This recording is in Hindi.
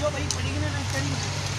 जो भाई पड़ेगी ना करेंगे